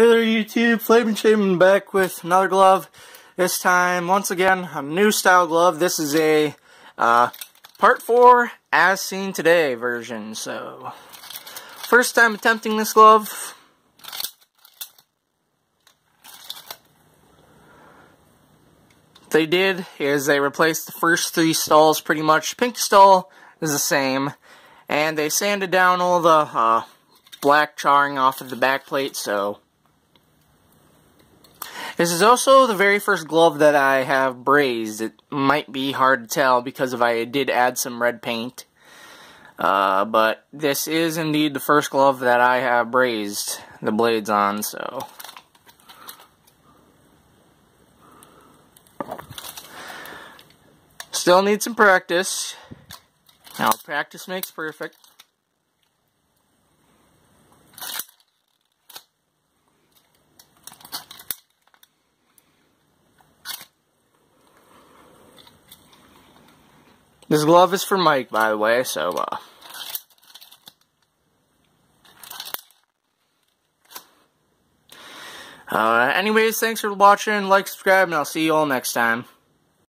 Hey there YouTube, Flaming Shaman back with another glove. This time, once again, a new style glove. This is a uh, part 4 as seen today version. So, first time attempting this glove. they did is they replaced the first three stalls pretty much. Pink stall is the same. And they sanded down all the uh, black charring off of the back plate, so this is also the very first glove that I have brazed. It might be hard to tell because if I did add some red paint. Uh, but this is indeed the first glove that I have brazed the blades on, so... Still need some practice. Now, practice makes perfect. This glove is for Mike, by the way, so, uh... Uh, anyways, thanks for watching, like, subscribe, and I'll see you all next time.